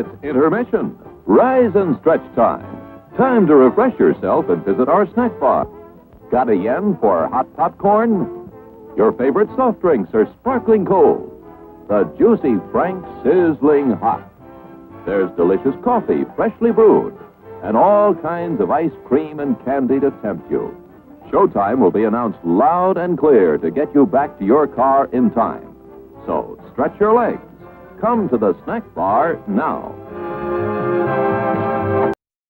It's intermission. Rise and stretch time. Time to refresh yourself and visit our snack bar. Got a yen for hot popcorn? Your favorite soft drinks are sparkling cold. The juicy Frank sizzling hot. There's delicious coffee, freshly brewed, and all kinds of ice cream and candy to tempt you. Showtime will be announced loud and clear to get you back to your car in time. So stretch your legs. Come to the snack bar now.